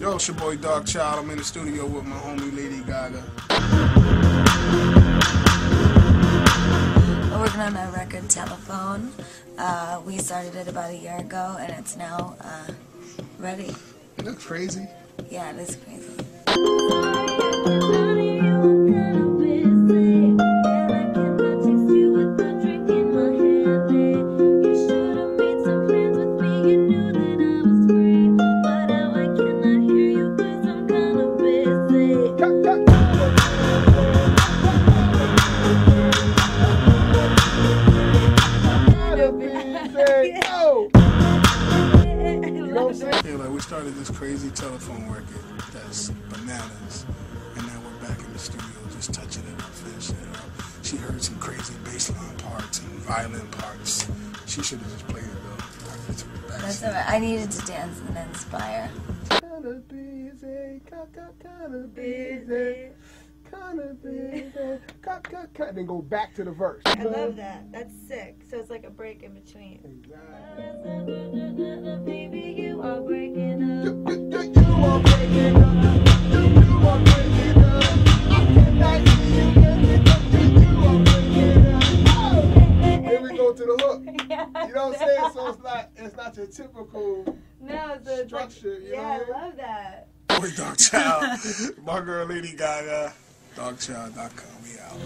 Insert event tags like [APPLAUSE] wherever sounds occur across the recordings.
Yo, it's your boy Darkchild. I'm in the studio with my homie Lady Gaga. We're working on our record Telephone. Uh, we started it about a year ago and it's now uh, ready. It looks crazy. Yeah, it is crazy. Like we started this crazy telephone record that's bananas, and now we're back in the studio just touching it up, finishing it up. She heard some crazy bass line parts and violin parts. She should have just played it though. That's alright. I needed to dance and inspire. Kinda busy, kinda busy, kinda busy, and then go back to the verse. I love that. That's sick. So it's like a break in between. Baby, the look. Yeah, [LAUGHS] you know what I'm saying? So it's not it's not your typical no, so structure. Like, you yeah, know? I love that. Boy, Darkchild, [LAUGHS] my girl Lady Gaga, darkchild.com. We out.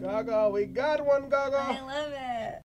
Gaga, we got one, Gaga. I love it.